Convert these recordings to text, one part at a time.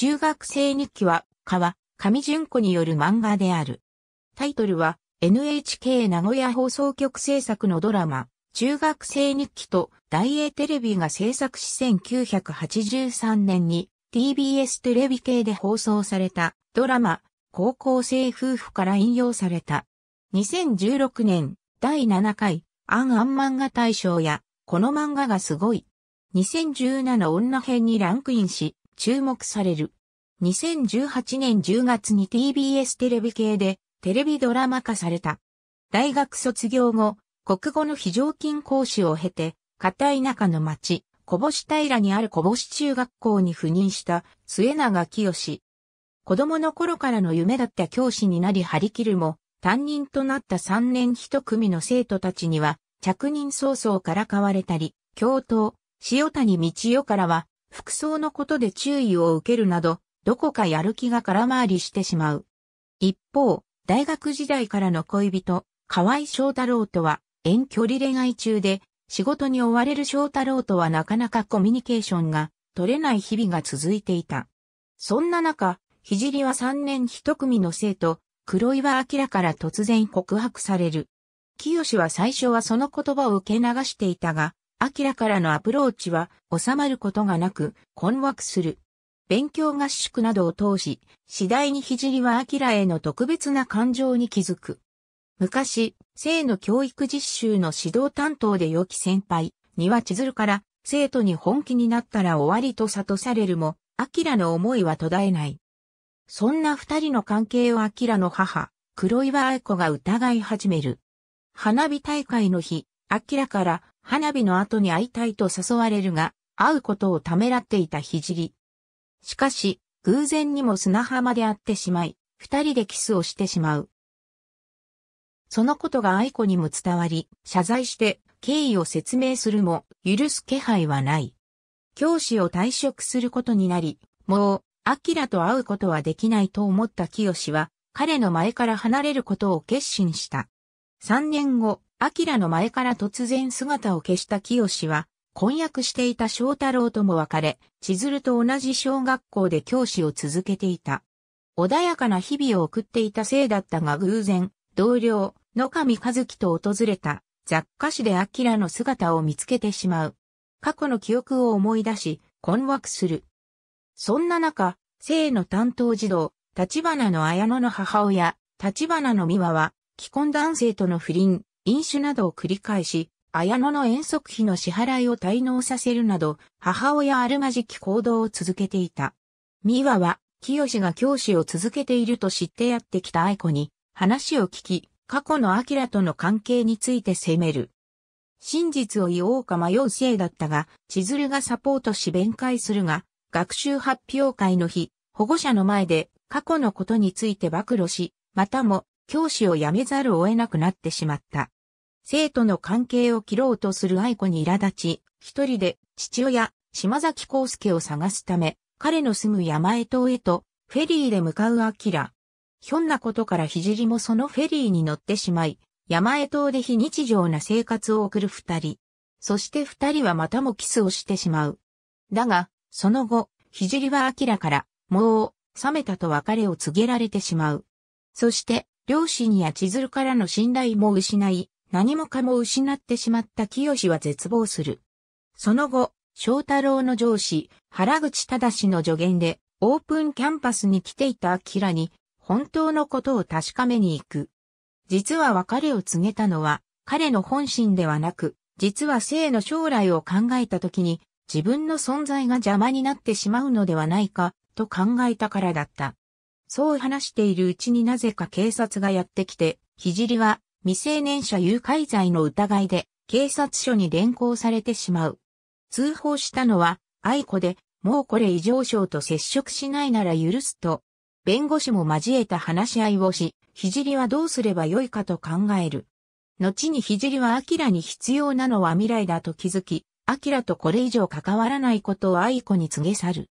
中学生日記は、川、上淳子による漫画である。タイトルは、NHK 名古屋放送局制作のドラマ、中学生日記と大英テレビが制作し1983年に TBS テレビ系で放送されたドラマ、高校生夫婦から引用された。2016年第7回アンアン漫画大賞やこの漫画がすごい。2017女編にランクインし注目される。2018年10月に TBS テレビ系でテレビドラマ化された。大学卒業後、国語の非常勤講師を経て、片田舎の町、小星平にある小星中学校に赴任した末永清。子供の頃からの夢だった教師になり張り切るも、担任となった3年一組の生徒たちには、着任早々から変われたり、教頭、塩谷道代からは、服装のことで注意を受けるなど、どこかやる気が空回りしてしまう。一方、大学時代からの恋人、河合翔太郎とは遠距離恋愛中で、仕事に追われる翔太郎とはなかなかコミュニケーションが取れない日々が続いていた。そんな中、ひじりは3年一組の生徒、黒岩明から突然告白される。清は最初はその言葉を受け流していたが、明からのアプローチは収まることがなく、困惑する。勉強合宿などを通し、次第に聖は明への特別な感情に気づく。昔、生の教育実習の指導担当で良き先輩、庭千鶴から生徒に本気になったら終わりと悟されるも、明の思いは途絶えない。そんな二人の関係を明の母、黒岩愛子が疑い始める。花火大会の日、明から花火の後に会いたいと誘われるが、会うことをためらっていた聖。しかし、偶然にも砂浜で会ってしまい、二人でキスをしてしまう。そのことが愛子にも伝わり、謝罪して経緯を説明するも、許す気配はない。教師を退職することになり、もう、アキラと会うことはできないと思った清は、彼の前から離れることを決心した。三年後、アキラの前から突然姿を消した清は、婚約していた翔太郎とも別れ、千鶴と同じ小学校で教師を続けていた。穏やかな日々を送っていたせいだったが偶然、同僚、野上和樹と訪れた雑貨師で明の姿を見つけてしまう。過去の記憶を思い出し、困惑する。そんな中、生の担当児童、立花の綾野の母親、立花の美和は、既婚男性との不倫、飲酒などを繰り返し、綾野の遠足費の支払いを滞納させるなど、母親あるまじき行動を続けていた。美和は、清が教師を続けていると知ってやってきた愛子に、話を聞き、過去の明との関係について責める。真実を言おうか迷うせいだったが、千鶴がサポートし弁解するが、学習発表会の日、保護者の前で過去のことについて暴露し、またも教師を辞めざるを得なくなってしまった。生徒の関係を切ろうとする愛子に苛立ち、一人で父親、島崎康介を探すため、彼の住む山江島へとフェリーで向かうアキラ。ひょんなことから聖もそのフェリーに乗ってしまい、山江島で非日常な生活を送る二人。そして二人はまたもキスをしてしまう。だが、その後、聖は明らから、もう、冷めたと別れを告げられてしまう。そして、両親や千鶴からの信頼も失い、何もかも失ってしまった清は絶望する。その後、翔太郎の上司、原口正の助言で、オープンキャンパスに来ていた明に、本当のことを確かめに行く。実は別れを告げたのは、彼の本心ではなく、実は生の将来を考えた時に、自分の存在が邪魔になってしまうのではないか、と考えたからだった。そう話しているうちになぜか警察がやってきて、聖は未成年者誘拐罪の疑いで警察署に連行されてしまう。通報したのは愛子で、もうこれ異常症と接触しないなら許すと、弁護士も交えた話し合いをし、聖はどうすればよいかと考える。後に聖は明に必要なのは未来だと気づき、明とこれ以上関わらないことを愛子に告げ去る。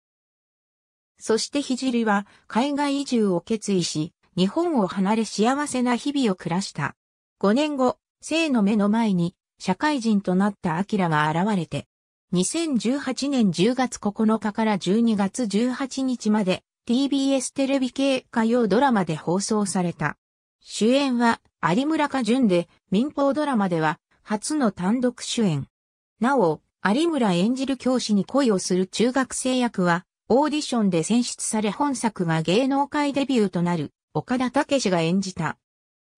そして聖は海外移住を決意し、日本を離れ幸せな日々を暮らした。5年後、生の目の前に社会人となったアキラが現れて、2018年10月9日から12月18日まで TBS テレビ系火曜ドラマで放送された。主演は有村架純で民放ドラマでは初の単独主演。なお、有村演じる教師に恋をする中学生役はオーディションで選出され本作が芸能界デビューとなる岡田武史が演じた。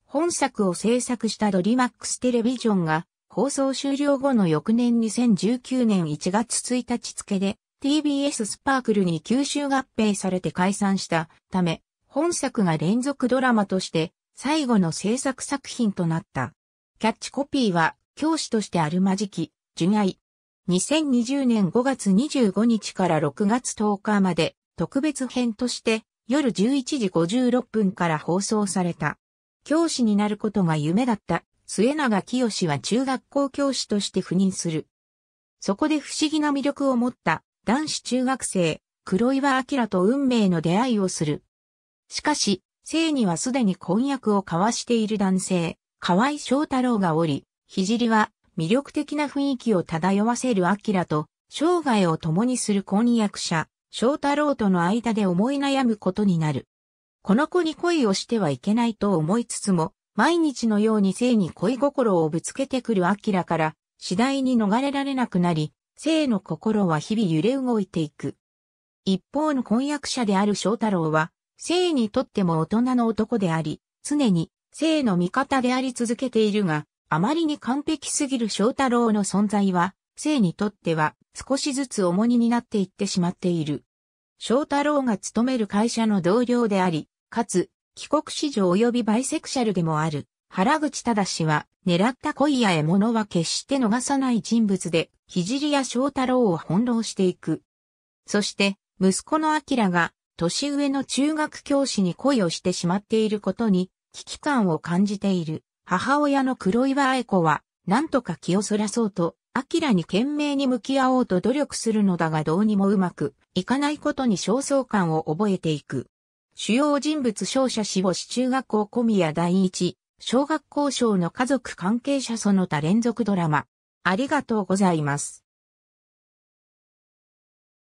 本作を制作したドリマックステレビジョンが放送終了後の翌年2019年1月1日付で TBS スパークルに吸収合併されて解散したため、本作が連続ドラマとして最後の制作作品となった。キャッチコピーは教師としてあるまじき、純愛。2020年5月25日から6月10日まで特別編として夜11時56分から放送された。教師になることが夢だった末永清は中学校教師として赴任する。そこで不思議な魅力を持った男子中学生、黒岩明と運命の出会いをする。しかし、生にはすでに婚約を交わしている男性、河合翔太郎がおり、聖は魅力的な雰囲気を漂わせる明と生涯を共にする婚約者、翔太郎との間で思い悩むことになる。この子に恋をしてはいけないと思いつつも、毎日のように性に恋心をぶつけてくる明から、次第に逃れられなくなり、性の心は日々揺れ動いていく。一方の婚約者である翔太郎は、性にとっても大人の男であり、常に性の味方であり続けているが、あまりに完璧すぎる翔太郎の存在は、性にとっては少しずつ重荷になっていってしまっている。翔太郎が勤める会社の同僚であり、かつ帰国子女及びバイセクシャルでもある原口正は狙った恋や獲物は決して逃さない人物で、聖や翔太郎を翻弄していく。そして息子の明が年上の中学教師に恋をしてしまっていることに危機感を感じている母親の黒岩愛子はなんとか気をそらそうと明に懸命に向き合おうと努力するのだがどうにもうまくいかないことに焦燥感を覚えていく。主要人物勝者死亡死中学校小宮第一、小学校賞の家族関係者その他連続ドラマ。ありがとうございます。